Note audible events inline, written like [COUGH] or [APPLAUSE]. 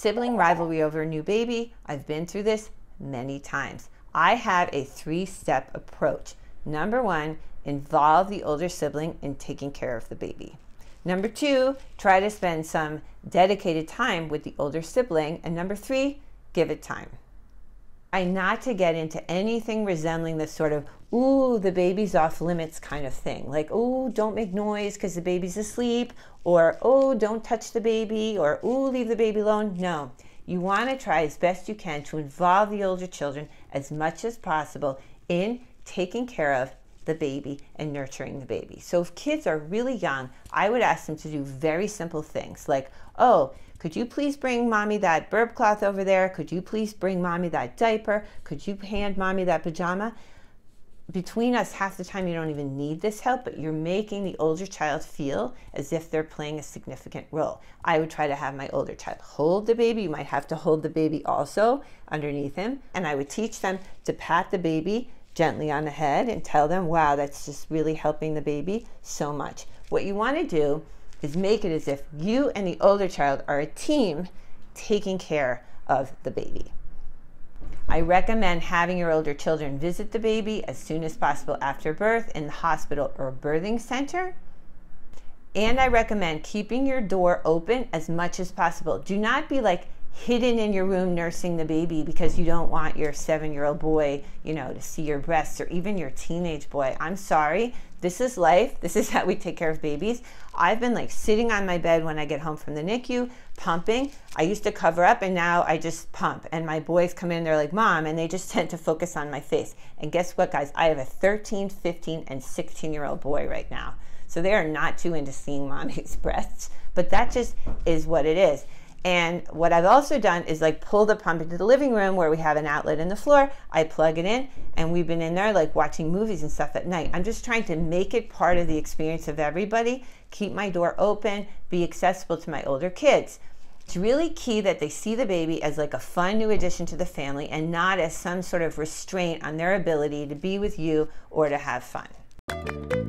Sibling rivalry over a new baby, I've been through this many times. I have a three step approach. Number one, involve the older sibling in taking care of the baby. Number two, try to spend some dedicated time with the older sibling. And number three, give it time. I not to get into anything resembling this sort of, ooh, the baby's off limits kind of thing. Like, ooh, don't make noise because the baby's asleep, or oh, don't touch the baby, or ooh, leave the baby alone. No. You want to try as best you can to involve the older children as much as possible in taking care of the baby and nurturing the baby. So if kids are really young, I would ask them to do very simple things like, oh, could you please bring mommy that burp cloth over there? Could you please bring mommy that diaper? Could you hand mommy that pajama? Between us, half the time you don't even need this help, but you're making the older child feel as if they're playing a significant role. I would try to have my older child hold the baby. You might have to hold the baby also underneath him. And I would teach them to pat the baby gently on the head and tell them, wow, that's just really helping the baby so much. What you want to do is make it as if you and the older child are a team taking care of the baby. I recommend having your older children visit the baby as soon as possible after birth in the hospital or birthing center. And I recommend keeping your door open as much as possible. Do not be like hidden in your room nursing the baby because you don't want your seven year old boy, you know, to see your breasts or even your teenage boy. I'm sorry. This is life. This is [LAUGHS] how we take care of babies. I've been like sitting on my bed when I get home from the NICU, pumping. I used to cover up and now I just pump. And my boys come in, they're like, Mom, and they just tend to focus on my face. And guess what, guys? I have a 13, 15, and 16 year old boy right now. So they are not too into seeing [LAUGHS] mommy's breasts, but that just is what it is. And what I've also done is like pull the pump into the living room where we have an outlet in the floor. I plug it in and we've been in there like watching movies and stuff at night. I'm just trying to make it part of the experience of everybody, keep my door open, be accessible to my older kids. It's really key that they see the baby as like a fun new addition to the family and not as some sort of restraint on their ability to be with you or to have fun.